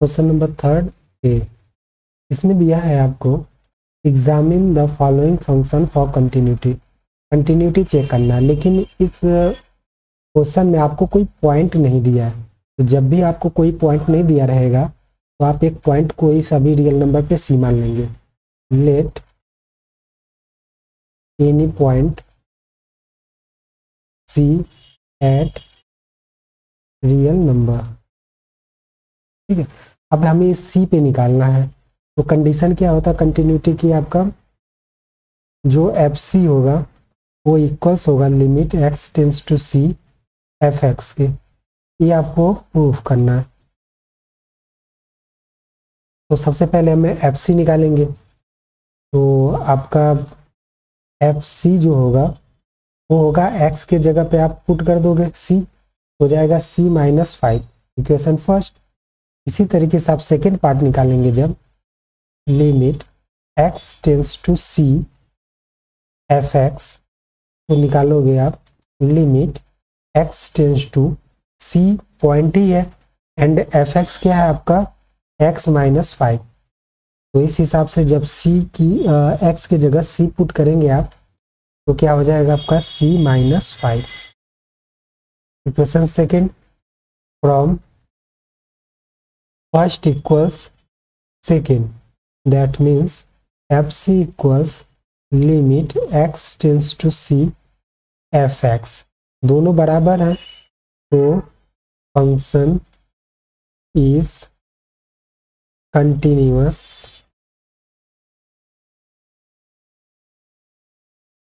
Question number third, ए, इसमें दिया है आपको examine the following function for continuity continuity check करना, लेकिन इस क्वेश्चन में आपको कोई पॉइंट नहीं दिया है। तो जब भी आपको कोई पॉइंट नहीं दिया रहेगा तो आप एक पॉइंट को ही सभी रियल नंबर पे सी मान लेंगे। Let any point c at real number ठीक है? अब हमें सी पे निकालना है। तो कंडीशन क्या होता? है कंटिन्यूटी की आपका जो एफ़ सी होगा, वो इक्वल्स होगा limit x tends to c f x के। ये आपको प्रूफ करना है। तो सबसे पहले हमें एफ़ सी निकालेंगे। तो आपका एफ़ सी जो होगा, वो होगा एक्स के जगह पे आप पुट कर दोगे सी हो जाएगा c minus five equation first इसी तरीके से आप सेकेंड पार्ट निकालेंगे जब limit x tends to c f x तो निकालोगे आप limit x tends to c point ही है एंड एफ़ एक्स क्या है आपका? एक्स माइनस फाइव तो इस हिसाब से जब सी की एक्स की जगह सी पुट करेंगे आप तो क्या हो जाएगा आपका? C minus five equation second from equals second that means f c equals limit x tends to c f x दोनों बराबर हैं तो फ़ंक्शन इज़ continuous.